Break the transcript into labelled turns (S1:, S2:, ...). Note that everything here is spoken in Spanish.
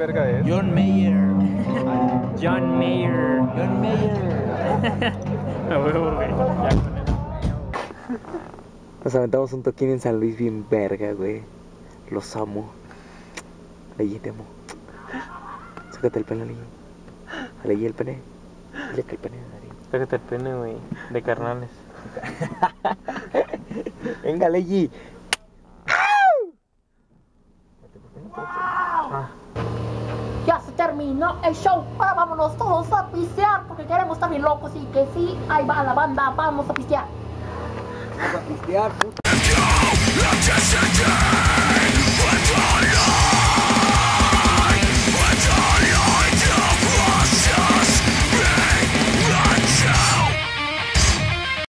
S1: verga es?
S2: John Mayer.
S3: John Mayer.
S2: John Mayer.
S3: A huevo, güey. Ya con eso.
S4: Nos aventamos un toquín en San Luis bien verga, güey. Los amo. Leí te amo. Sácate el pene, Leí. Leí el pene. Dile que el pene, Leí.
S3: Sácate el pene, güey. De carnales.
S4: Venga.
S5: Ya se terminó el show. Ahora vámonos todos a pistear porque queremos estar bien locos y que sí, ahí va la banda, vamos a pistear.
S4: Vamos a pistear, puta.
S6: Just a